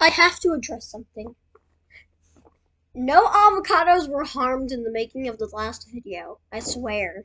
I have to address something. No avocados were harmed in the making of the last video, I swear.